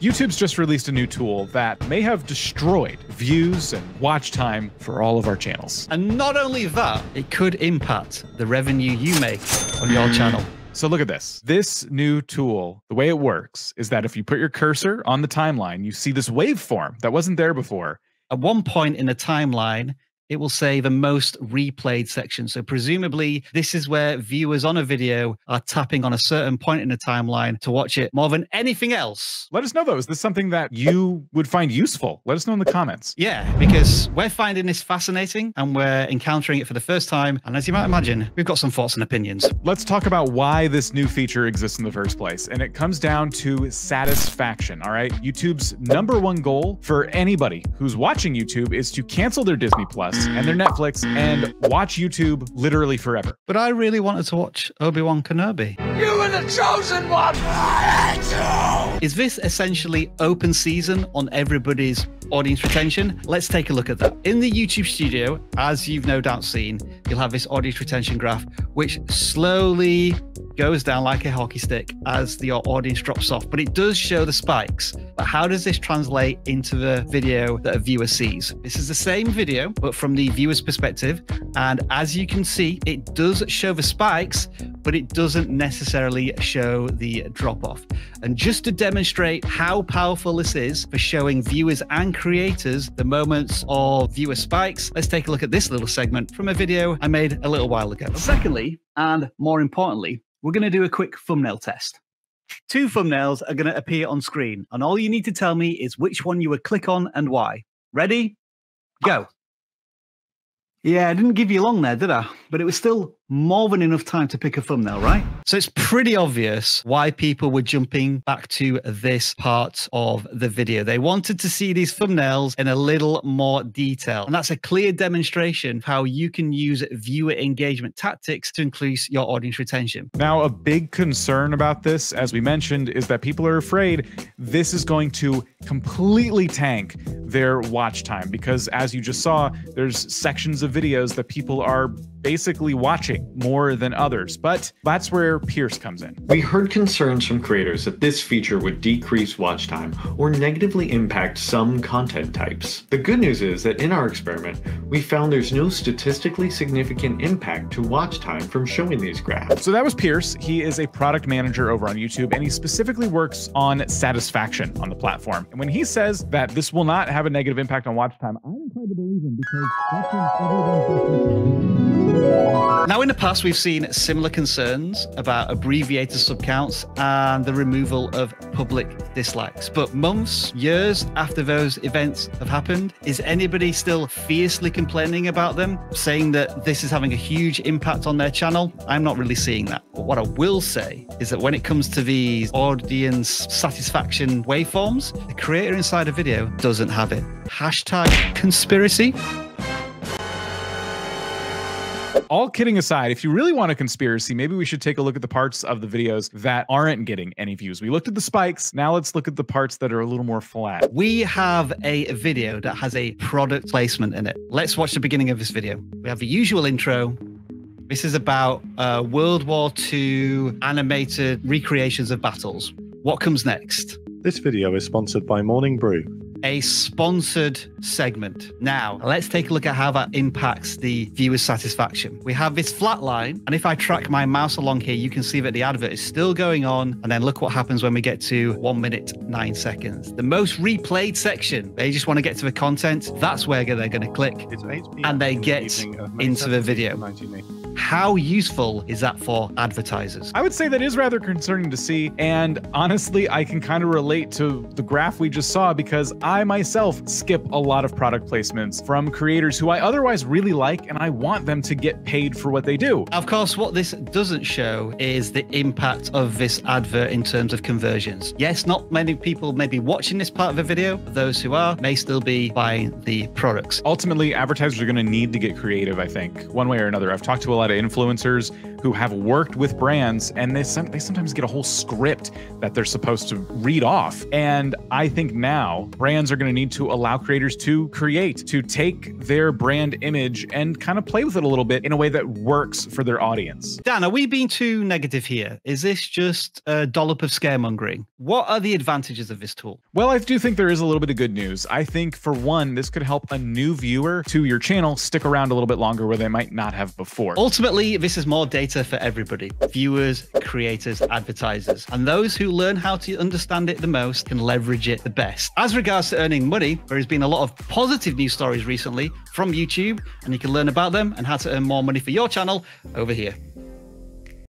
YouTube's just released a new tool that may have destroyed views and watch time for all of our channels. And not only that, it could impact the revenue you make on your channel. So look at this. This new tool, the way it works is that if you put your cursor on the timeline, you see this waveform that wasn't there before. At one point in the timeline, it will say the most replayed section. So presumably this is where viewers on a video are tapping on a certain point in the timeline to watch it more than anything else. Let us know though. Is this something that you would find useful? Let us know in the comments. Yeah, because we're finding this fascinating and we're encountering it for the first time. And as you might imagine, we've got some thoughts and opinions. Let's talk about why this new feature exists in the first place. And it comes down to satisfaction. All right. YouTube's number one goal for anybody who's watching YouTube is to cancel their Disney Plus and their Netflix and watch YouTube literally forever. But I really wanted to watch Obi-Wan Kenobi. You were the chosen one! Is this essentially open season on everybody's audience retention? Let's take a look at that. In the YouTube studio, as you've no doubt seen, you'll have this audience retention graph, which slowly goes down like a hockey stick as the audience drops off, but it does show the spikes. But how does this translate into the video that a viewer sees? This is the same video, but from the viewer's perspective. And as you can see, it does show the spikes, but it doesn't necessarily show the drop off. And just to demonstrate how powerful this is for showing viewers and creators the moments of viewer spikes, let's take a look at this little segment from a video I made a little while ago. Secondly, and more importantly, we're going to do a quick thumbnail test. Two thumbnails are going to appear on screen, and all you need to tell me is which one you would click on and why. Ready? Go. Yeah, I didn't give you long there, did I? But it was still more than enough time to pick a thumbnail, right? So it's pretty obvious why people were jumping back to this part of the video. They wanted to see these thumbnails in a little more detail. And that's a clear demonstration of how you can use viewer engagement tactics to increase your audience retention. Now, a big concern about this, as we mentioned, is that people are afraid this is going to completely tank their watch time because as you just saw, there's sections of videos that people are basically watching more than others. But that's where Pierce comes in. We heard concerns from creators that this feature would decrease watch time or negatively impact some content types. The good news is that in our experiment, we found there's no statistically significant impact to watch time from showing these graphs. So that was Pierce. He is a product manager over on YouTube and he specifically works on satisfaction on the platform. And when he says that this will not have a negative impact on watch time, I'm inclined to believe him because that's everyone's now, in the past, we've seen similar concerns about abbreviated subcounts and the removal of public dislikes. But months, years after those events have happened, is anybody still fiercely complaining about them, saying that this is having a huge impact on their channel? I'm not really seeing that. But what I will say is that when it comes to these audience satisfaction waveforms, the creator inside a video doesn't have it. Hashtag conspiracy. All kidding aside, if you really want a conspiracy, maybe we should take a look at the parts of the videos that aren't getting any views. We looked at the spikes. Now let's look at the parts that are a little more flat. We have a video that has a product placement in it. Let's watch the beginning of this video. We have the usual intro. This is about uh, World War II animated recreations of battles. What comes next? This video is sponsored by Morning Brew a sponsored segment. Now, let's take a look at how that impacts the viewer's satisfaction. We have this flat line, and if I track my mouse along here, you can see that the advert is still going on. And then look what happens when we get to one minute, nine seconds. The most replayed section, they just want to get to the content. That's where they're going to click, and they get into the video. How useful is that for advertisers? I would say that is rather concerning to see. And honestly, I can kind of relate to the graph we just saw because I myself skip a lot of product placements from creators who I otherwise really like and I want them to get paid for what they do. Of course, what this doesn't show is the impact of this advert in terms of conversions. Yes, not many people may be watching this part of the video, but those who are may still be buying the products. Ultimately, advertisers are going to need to get creative, I think, one way or another. I've talked to a lot lot of influencers who have worked with brands and they, they sometimes get a whole script that they're supposed to read off. And I think now brands are going to need to allow creators to create, to take their brand image and kind of play with it a little bit in a way that works for their audience. Dan, are we being too negative here? Is this just a dollop of scaremongering? What are the advantages of this tool? Well, I do think there is a little bit of good news. I think, for one, this could help a new viewer to your channel stick around a little bit longer where they might not have before. Ultimately, this is more data for everybody viewers, creators, advertisers. And those who learn how to understand it the most can leverage it the best. As regards to earning money, there has been a lot of positive news stories recently from YouTube, and you can learn about them and how to earn more money for your channel over here.